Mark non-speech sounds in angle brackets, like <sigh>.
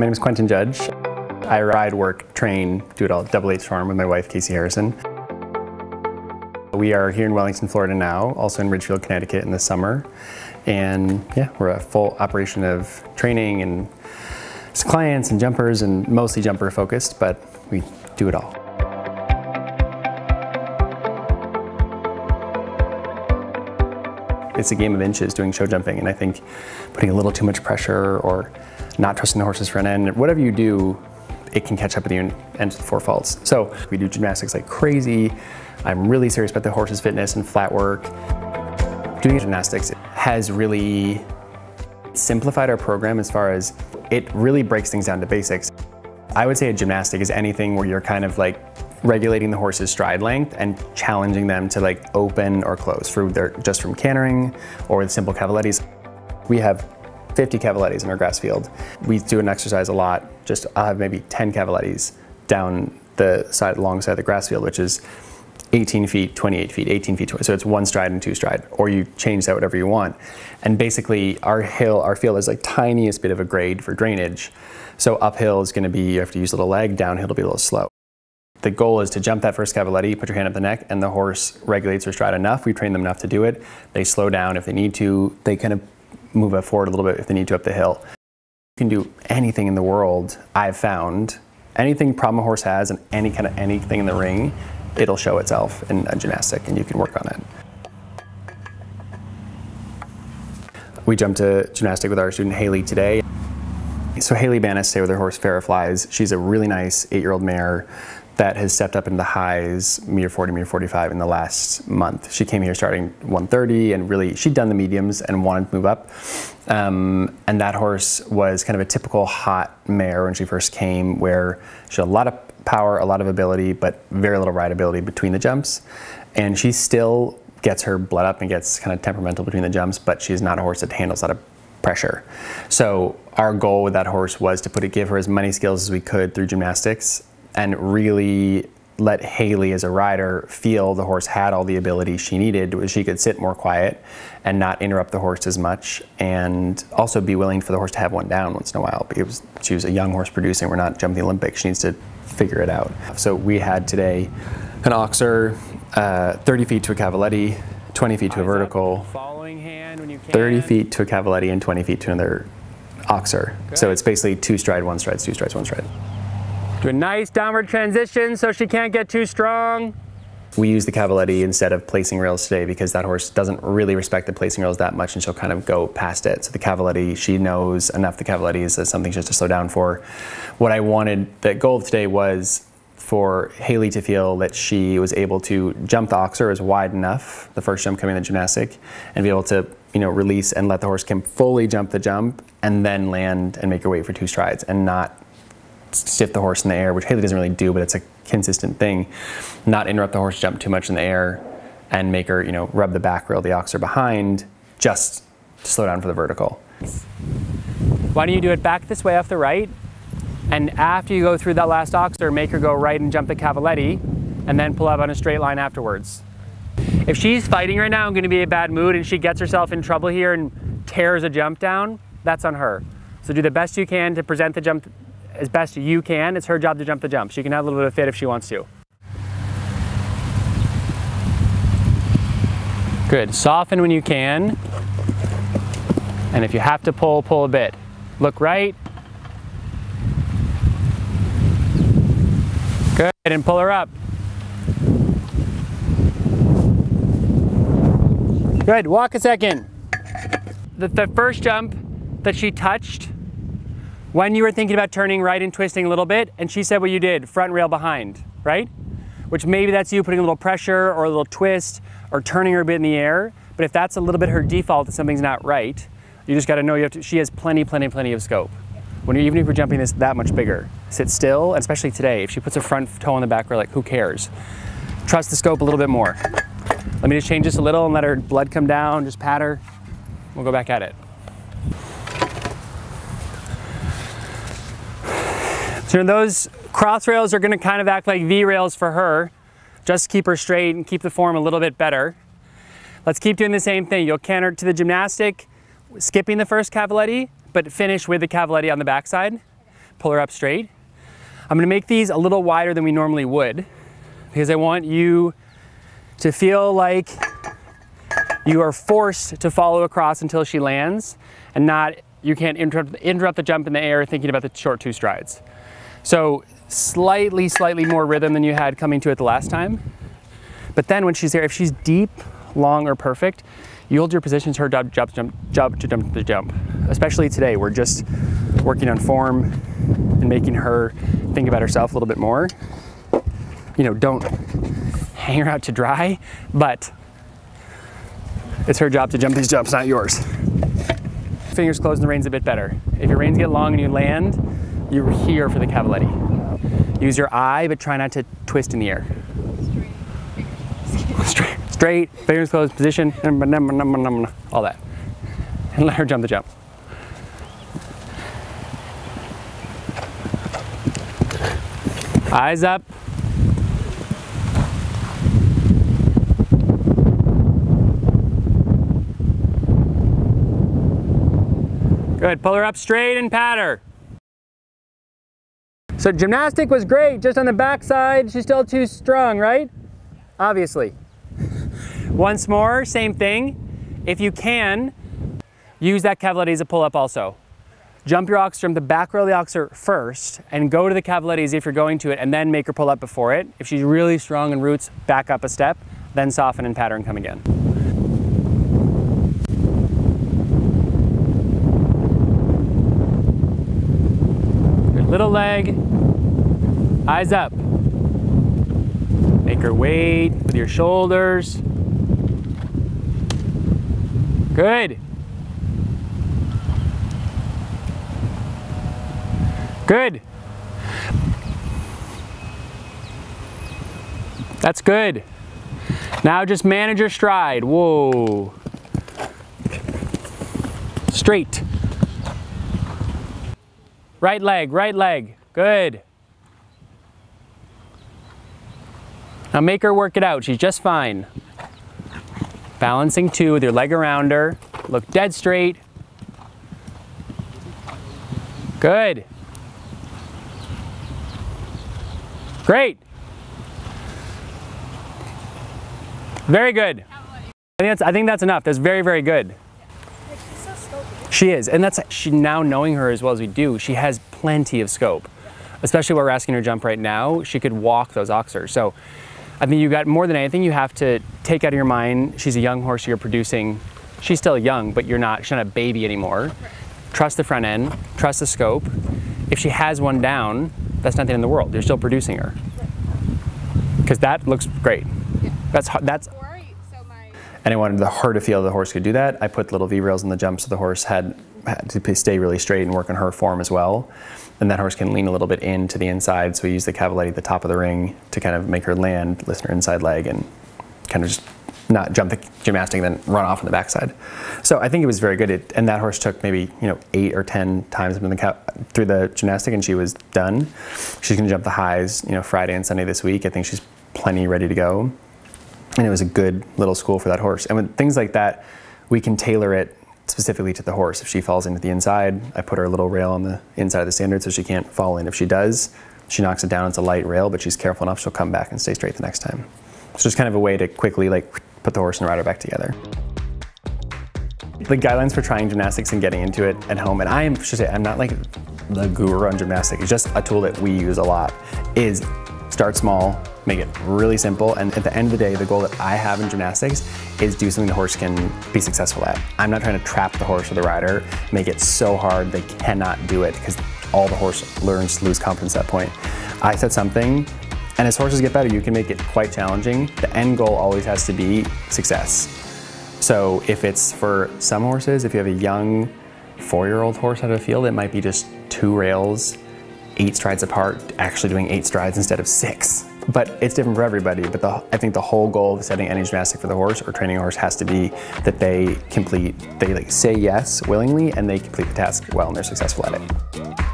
My name is Quentin Judge. I ride, work, train, do it all double H farm with my wife, Casey Harrison. We are here in Wellington, Florida now, also in Ridgefield, Connecticut in the summer. And yeah, we're a full operation of training and clients and jumpers and mostly jumper focused, but we do it all. It's a game of inches doing show jumping, and I think putting a little too much pressure or not trusting the horse's front end, whatever you do, it can catch up with you and end with four faults. So we do gymnastics like crazy. I'm really serious about the horse's fitness and flat work. Doing gymnastics has really simplified our program as far as it really breaks things down to basics. I would say a gymnastic is anything where you're kind of like regulating the horse's stride length and challenging them to like open or close through their, just from cantering or with simple cavalettis. We have 50 cavalettis in our grass field. We do an exercise a lot, just I'll have maybe 10 cavalettis down the side, alongside the grass field, which is 18 feet, 28 feet, 18 feet, 20. so it's one stride and two stride, or you change that whatever you want. And basically our hill, our field is like tiniest bit of a grade for drainage. So uphill is gonna be, you have to use a little leg, downhill will be a little slow. The goal is to jump that first cavaletti, put your hand up the neck, and the horse regulates their stride enough. We train them enough to do it. They slow down if they need to. They kind of move it forward a little bit if they need to up the hill. You can do anything in the world, I've found. Anything problem a horse has and any kind of anything in the ring, it'll show itself in a gymnastic and you can work on it. We jumped to gymnastic with our student Haley today. So Haley Banis stay with her horse Farrah Flies. She's a really nice eight-year-old mare that has stepped up into the highs, meter 40, meter 45 in the last month. She came here starting 130 and really, she'd done the mediums and wanted to move up. Um, and that horse was kind of a typical hot mare when she first came where she had a lot of power, a lot of ability, but very little rideability between the jumps. And she still gets her blood up and gets kind of temperamental between the jumps, but she's not a horse that handles a lot of pressure. So our goal with that horse was to put it, give her as many skills as we could through gymnastics and really let Haley as a rider feel the horse had all the ability she needed. She could sit more quiet and not interrupt the horse as much and also be willing for the horse to have one down once in a while because she was a young horse producing. We're not jumping the Olympics. She needs to figure it out. So we had today an oxer, uh, 30 feet to a cavaletti, 20 feet to a vertical, 30 feet to a cavaletti and 20 feet to another oxer. Good. So it's basically two stride, one stride, two strides, one stride. Do a nice downward transition so she can't get too strong. We use the cavaletti instead of placing rails today because that horse doesn't really respect the placing rails that much and she'll kind of go past it. So the cavaletti, she knows enough the cavaletti is something just to slow down for. What I wanted, the goal of today was for Haley to feel that she was able to jump the oxer as wide enough, the first jump coming in the gymnastic, and be able to you know, release and let the horse can fully jump the jump and then land and make her way for two strides and not stiff the horse in the air, which Haley doesn't really do, but it's a consistent thing. Not interrupt the horse jump too much in the air and make her, you know, rub the back rail, the oxer behind, just to slow down for the vertical. Why don't you do it back this way off the right, and after you go through that last oxer, make her go right and jump the cavaletti, and then pull up on a straight line afterwards. If she's fighting right now going to be in a bad mood and she gets herself in trouble here and tears a jump down, that's on her. So do the best you can to present the jump as best you can. It's her job to jump the jump. She can have a little bit of fit if she wants to. Good. Soften when you can. And if you have to pull, pull a bit. Look right. Good. And pull her up. Good. Walk a second. The, the first jump that she touched when you were thinking about turning right and twisting a little bit, and she said what you did, front rail behind, right? Which maybe that's you putting a little pressure or a little twist or turning her a bit in the air. But if that's a little bit her default that something's not right, you just gotta know you have to, she has plenty, plenty, plenty of scope. When you're, even if you're jumping this that much bigger, sit still, especially today. If she puts her front toe on the back rail, like who cares? Trust the scope a little bit more. Let me just change this a little and let her blood come down, just pat her. We'll go back at it. So those cross rails are gonna kind of act like V rails for her, just keep her straight and keep the form a little bit better. Let's keep doing the same thing. You'll canter to the gymnastic, skipping the first cavaletti, but finish with the cavaletti on the backside. pull her up straight. I'm gonna make these a little wider than we normally would because I want you to feel like you are forced to follow across until she lands and not, you can't interrupt, interrupt the jump in the air thinking about the short two strides. So slightly, slightly more rhythm than you had coming to it the last time. But then when she's there, if she's deep, long, or perfect, you hold your positions, her job, jump, jump, jump to jump the jump. Especially today, we're just working on form and making her think about herself a little bit more. You know, don't hang her out to dry, but it's her job to jump these jumps, not yours. Fingers closed and the reins a bit better. If your reins get long and you land, you're here for the cavaletti. Use your eye, but try not to twist in the air. Straight, straight, fingers closed, position, all that. And let her jump the jump. Eyes up. Good, pull her up straight and pat her. So gymnastic was great, just on the backside, she's still too strong, right? Obviously. <laughs> Once more, same thing. If you can, use that cavaletti as a pull-up also. Jump your oxer from the back row of the oxer first and go to the cavalettis if you're going to it and then make her pull up before it. If she's really strong in roots, back up a step, then soften and pattern come again. Little leg, eyes up. Make her weight with your shoulders. Good. Good. That's good. Now just manage your stride. Whoa. Straight. Right leg, right leg. Good. Now make her work it out. She's just fine. Balancing two with your leg around her. Look dead straight. Good. Great. Very good. I think that's, I think that's enough. That's very, very good. She is, and that's she now knowing her as well as we do. She has plenty of scope, especially what we're asking her to jump right now. She could walk those oxers. So I think you got more than anything. You have to take out of your mind. She's a young horse. You're producing. She's still young, but you're not. She's not a baby anymore. Trust the front end. Trust the scope. If she has one down, that's nothing in the world. You're still producing her. Because that looks great. That's that's and I wanted the hard to feel the horse could do that. I put little V rails in the jump so the horse had, had to stay really straight and work on her form as well. And that horse can lean a little bit into the inside, so we use the cavaletti at the top of the ring to kind of make her land, listen her inside leg, and kind of just not jump the gymnastic and then run off on the backside. So I think it was very good. It, and that horse took maybe you know eight or ten times the through the gymnastic, and she was done. She's going to jump the highs, you know, Friday and Sunday this week. I think she's plenty ready to go and it was a good little school for that horse. And with things like that, we can tailor it specifically to the horse. If she falls into the inside, I put her a little rail on the inside of the standard so she can't fall in. If she does, she knocks it down. It's a light rail, but she's careful enough she'll come back and stay straight the next time. So It's just kind of a way to quickly like put the horse and rider back together. The guidelines for trying gymnastics and getting into it at home, and I am should say I'm not like the guru on gymnastics. It's just a tool that we use a lot. Is start small, make it really simple. And at the end of the day, the goal that I have in gymnastics is do something the horse can be successful at. I'm not trying to trap the horse or the rider, make it so hard they cannot do it because all the horse learns to lose confidence at that point. I set something, and as horses get better, you can make it quite challenging. The end goal always has to be success. So if it's for some horses, if you have a young four-year-old horse out of the field, it might be just two rails, eight strides apart, actually doing eight strides instead of six but it's different for everybody. But the, I think the whole goal of setting any gymnastic for the horse or training a horse has to be that they complete, they like say yes willingly and they complete the task well and they're successful at it.